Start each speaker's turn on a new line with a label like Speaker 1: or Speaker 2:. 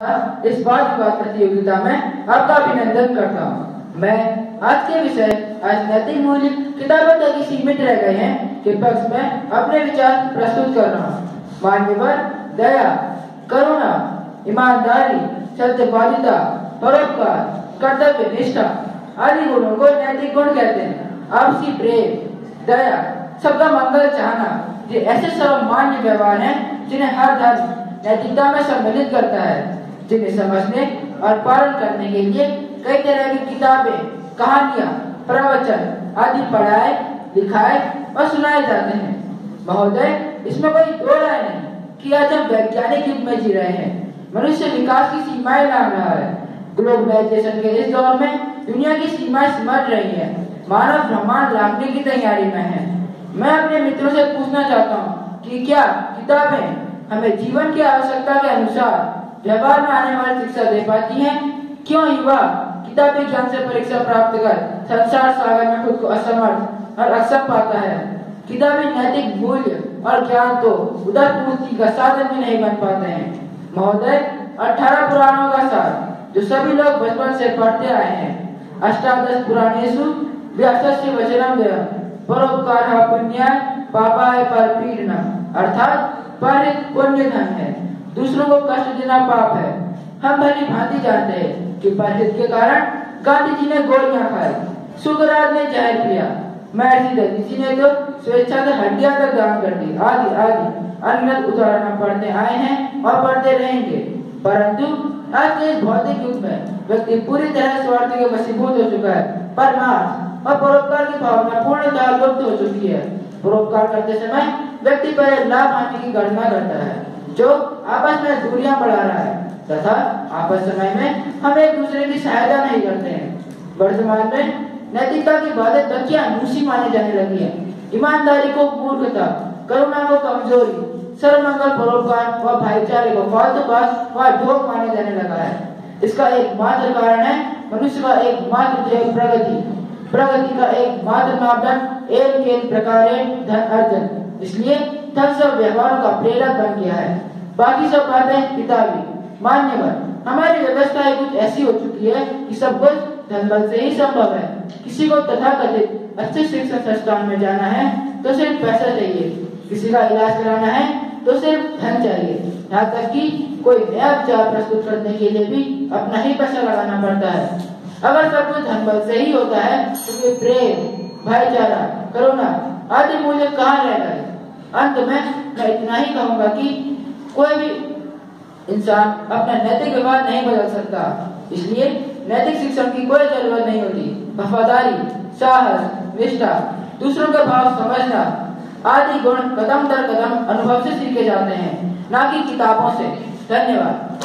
Speaker 1: इस बात विवाद प्रतियोगिता में आपका अभिनंदन करता हूँ। मैं आज के विषय आज नैतिक मूल्य किताबों तक ही सीमित रह गए हैं के पक्ष में अपने विचार प्रस्तुत कर रहा हूँ। मान्यवर, दया, करुणा, ईमानदारी, सत्यवादिता, परोपकार, कर्तव्य, निष्ठा आदि गुणों को नैतिक गुण कहते हैं। आपसी प्रेम, दया, सबका मंगल चाहना, ये ऐसे सर्वमान्य व्यवहार हैं जिन्हें हर धर्म नैतिकता में सम्मिलित करता है। जिन्हें समझने और पालन करने के लिए कई तरह की किताबें, कहानियाँ, प्रवचन आदि पढ़ाए, लिखाए और सुनाए जाते हैं। महोदय, इसमें कोई दो राय नहीं कि आज हम वैज्ञानिक युग में जी रहे हैं। मनुष्य विकास की सीमाएँ लांग रहा है। ग्लोबलाइजेशन के इस दौर में दुनिया की सीमाएँ सिमट रही है। मानव ब्रह्मांड लांघने की तैयारी में है। मैं अपने मित्रों से पूछना चाहता हूँ कि क्या किताबें हमें जीवन की आवश्यकता के अनुसार व्यवहार में आने वाली शिक्षा दे पाती है। क्यों युवा किताबी ज्ञान से परीक्षा प्राप्त कर संसार सागर में खुद को असमर्थ और अक्षम पाता है? किताबी नैतिक मूल्य और ज्ञान तो उदर पूर्ति का साधन भी नहीं बन पाते हैं। महोदय, अठारह पुराणों का सार, जो सभी लोग बचपन से पढ़ते आए हैं। अष्टादश पुराणेशु व्यासस्य वचनम परोपकार पुण्य पापाय पर पीड़ना अर्थात पर पुण्य धन है। दूसरों को कष्ट देना पाप है। हम भली भांति जानते हैं कि परहित के कारण गांधी जी ने गोलियाँ खाई, सुखराज ने जहर पिया। महर्षि जी ने तो स्वेच्छा से हड्डियाँ तक दान कर दी। आदि आदि। अनगत उदाहरण पढ़ते आए हैं और पढ़ते रहेंगे। परंतु आज के भौतिक युग में व्यक्ति पूरी तरह स्वार्थ के वशीभूत हो चुका है। परमार्थ और परोपकार की भावना पूर्णतः लुप्त हो चुकी है। परोपकार करते समय व्यक्ति पर लाभ हानि की गणना करता है। जो आपस में दूरियाँ बढ़ा रहा है, तथा आपस समय में हम एक दूसरे की सहायता नहीं करते हैं। वर्तमान में नैतिकता की बातें तकिया मूसी माने जाने लगी है। ईमानदारी को मूर्खता, करुणा को कमज़ोरी, सर्वमंगल परोपकार व भाईचारे को फालतू बात व ढोक माने जाने लगा है। इसका एक मात्र कारण है मनुष्य का एक मात्र ध्येय प्रगति। प्रगति का एक मात्र मापदंड एक एक प्रकार धन अर्जन। इसलिए धन सब व्यवहार का प्रेरक बन गया है। बाकी सब बातें किताबी मान्यवर, हमारी व्यवस्था कुछ ऐसी हो चुकी है कि सब कुछ धन बल से ही संभव है। किसी को तथा कथित अच्छे शिक्षण संस्थान में जाना है तो सिर्फ़ पैसा चाहिए। किसी का इलाज कराना है तो सिर्फ़ धन चाहिए। यहाँ तक कि कोई नया उपचार प्रस्तुत करने के लिए भी अपना ही पैसा लगाना पड़ता है। अगर सब कुछ धन बल से ही होता है तो प्रेम, भाईचारा, करुणा आदि मूल्य कहाँ रह गए? अंत में मैं इतना ही कहूँगा कि कोई भी इंसान अपना नैतिक व्यवहार नहीं बदल सकता। इसलिए नैतिक शिक्षण की कोई ज़रूरत नहीं होती। वफादारी, साहस, निष्ठा, दूसरों का भाव समझना आदि गुण कदम दर कदम अनुभव से सीखे जाते हैं। ना कि किताबों से। धन्यवाद।